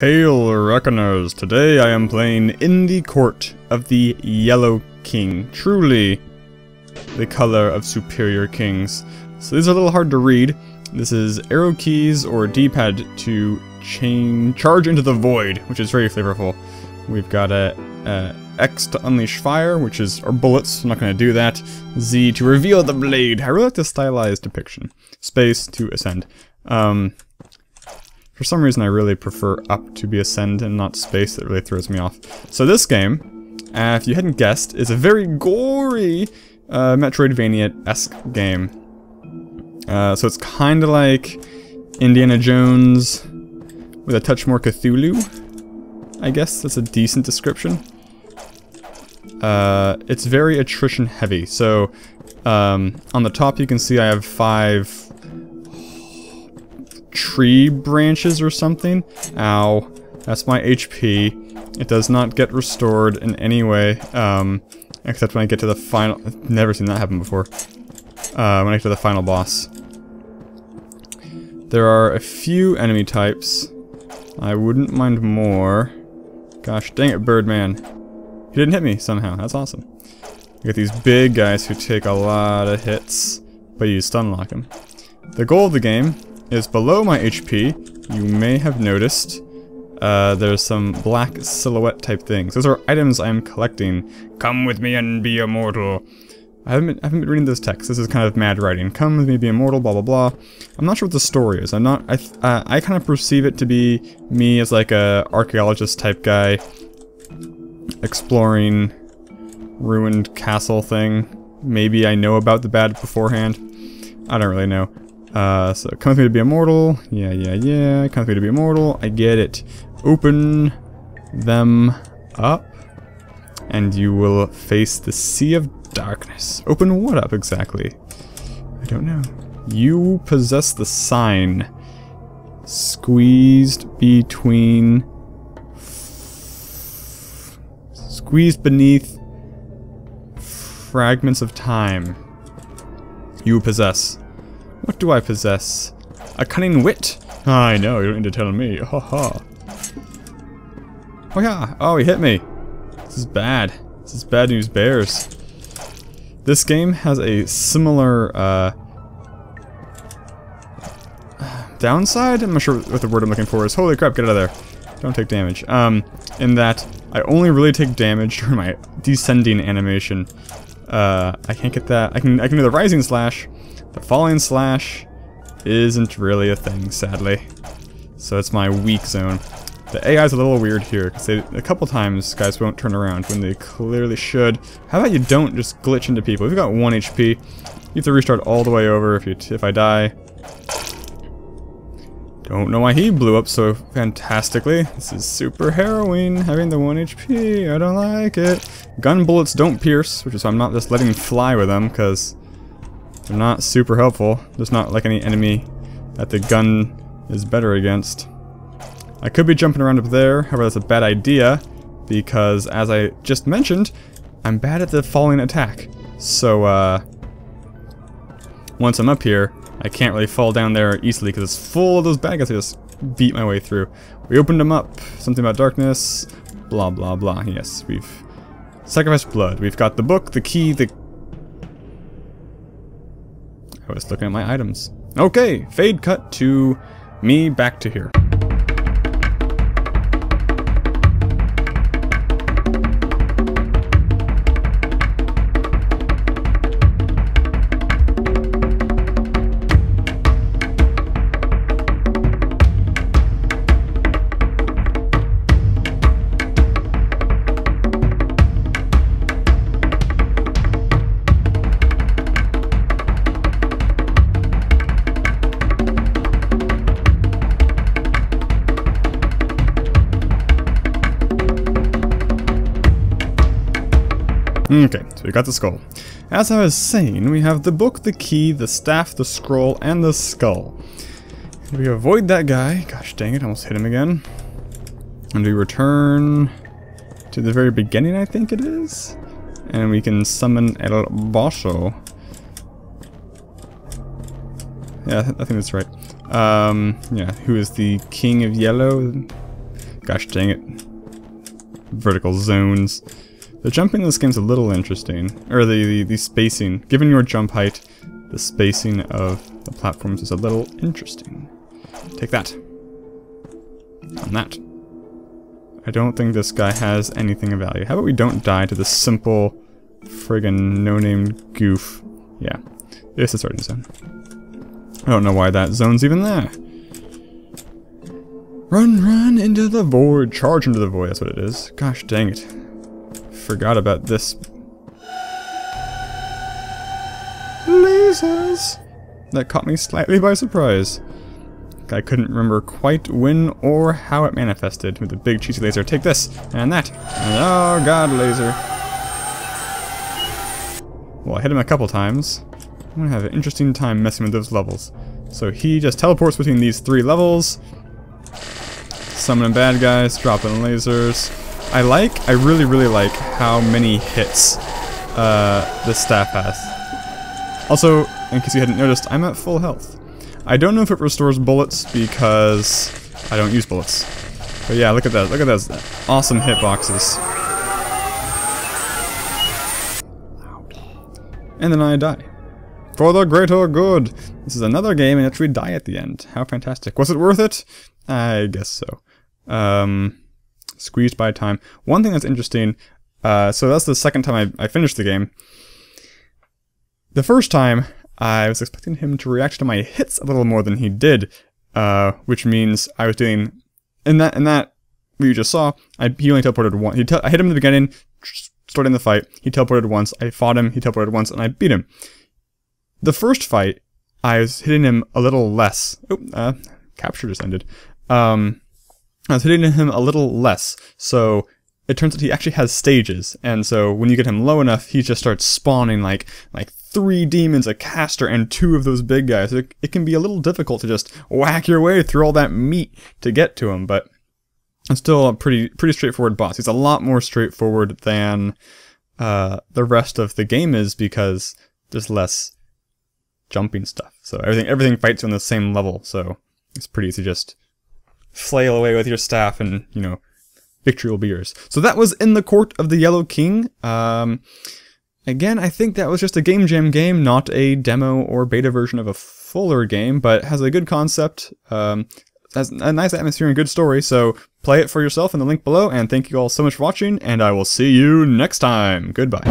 Hail, Reckoners! Today I am playing in the court of the Yellow King. Truly, the color of superior kings. So these are a little hard to read. This is arrow keys or D-pad to chain charge into the void, which is very flavorful. We've got a, a X to unleash fire, which is or bullets. I'm not going to do that. Z to reveal the blade. I really like the stylized depiction. Space to ascend. Um, for some reason I really prefer up to be ascend and not space, that really throws me off. So this game, uh, if you hadn't guessed, is a very gory uh, Metroidvania-esque game. Uh, so it's kind of like Indiana Jones with a touch more Cthulhu, I guess that's a decent description. Uh, it's very attrition heavy, so um, on the top you can see I have five tree branches or something. Ow. That's my HP. It does not get restored in any way, um, except when I get to the final- I've never seen that happen before. Uh, when I get to the final boss. There are a few enemy types. I wouldn't mind more. Gosh dang it, Birdman. He didn't hit me somehow. That's awesome. You get these big guys who take a lot of hits, but you stun lock them. The goal of the game is below my HP. You may have noticed uh, there's some black silhouette type things. Those are items I'm collecting. Come with me and be immortal. I haven't, been, I haven't been reading this text. This is kind of mad writing. Come with me, be immortal, blah blah blah. I'm not sure what the story is. I'm not. I uh, I kind of perceive it to be me as like a archaeologist type guy, exploring ruined castle thing. Maybe I know about the bad beforehand. I don't really know. Uh, so come with me to be immortal. Yeah, yeah, yeah. Come with me to be immortal. I get it. Open them up. And you will face the sea of darkness. Open what up exactly? I don't know. You possess the sign. Squeezed between... Squeezed beneath fragments of time. You possess. What do I possess? A cunning wit? I know, you don't need to tell me. Ha ha. Oh yeah. Oh, he hit me. This is bad. This is bad news bears. This game has a similar, uh... Downside? I'm not sure what the word I'm looking for is. Holy crap, get out of there. Don't take damage. Um, in that, I only really take damage during my descending animation. Uh, I can't get that. I can I can do the rising slash, the falling slash isn't really a thing, sadly. So it's my weak zone. The AI is a little weird here, because a couple times guys won't turn around when they clearly should. How about you don't just glitch into people? If you've got 1 HP, you have to restart all the way over if, you if I die. Don't know why he blew up so fantastically. This is super harrowing, having the 1 HP. I don't like it. Gun bullets don't pierce, which is why I'm not just letting fly with them, because they're not super helpful. There's not like any enemy that the gun is better against. I could be jumping around up there, however that's a bad idea, because as I just mentioned, I'm bad at the falling attack. So, uh, once I'm up here, I can't really fall down there easily because it's full of those bad guys I just beat my way through. We opened them up, something about darkness, blah blah blah. Yes, we've sacrificed blood. We've got the book, the key, the I was looking at my items. Okay, fade cut to me back to here. Okay, so we got the skull. As I was saying, we have the book, the key, the staff, the scroll, and the skull. We avoid that guy. Gosh dang it, almost hit him again. And we return to the very beginning, I think it is. And we can summon El Bosho. Yeah, I think that's right. Um, yeah, who is the king of yellow? gosh dang it. Vertical zones. The jumping in this game's a little interesting. Or the, the, the spacing. Given your jump height, the spacing of the platforms is a little interesting. Take that. And that. I don't think this guy has anything of value. How about we don't die to this simple friggin' no-name goof. Yeah, this is starting zone. I don't know why that zone's even there. Run, run into the void. Charge into the void, that's what it is. Gosh dang it. Forgot about this. Lasers! That caught me slightly by surprise. I couldn't remember quite when or how it manifested with the big cheesy laser. Take this, and that, and oh god, laser. Well, I hit him a couple times. I'm gonna have an interesting time messing with those levels. So he just teleports between these three levels. Summoning bad guys, dropping lasers. I like, I really, really like how many hits uh, this staff has. Also, in case you hadn't noticed, I'm at full health. I don't know if it restores bullets because I don't use bullets. But yeah, look at that. Look at those awesome hitboxes. And then I die. For the greater good! This is another game in which we die at the end. How fantastic. Was it worth it? I guess so. Um, squeezed by time. One thing that's interesting, uh, so that's the second time I, I finished the game. The first time, I was expecting him to react to my hits a little more than he did, uh, which means I was doing, in that, in that, what you just saw, I, he only teleported once. He I hit him in the beginning, starting the fight, he teleported once, I fought him, he teleported once, and I beat him. The first fight, I was hitting him a little less. Oh, uh, capture just ended. Um, I was hitting him a little less, so it turns out he actually has stages, and so when you get him low enough, he just starts spawning like like three demons, a caster, and two of those big guys. It, it can be a little difficult to just whack your way through all that meat to get to him, but it's still a pretty pretty straightforward boss. He's a lot more straightforward than uh, the rest of the game is because there's less jumping stuff. So everything everything fights on the same level, so it's pretty easy to just flail away with your staff and, you know, victory will be yours. So that was In the Court of the Yellow King. Um, Again, I think that was just a Game Jam game, not a demo or beta version of a fuller game, but has a good concept, um, has a nice atmosphere and good story, so play it for yourself in the link below, and thank you all so much for watching, and I will see you next time. Goodbye.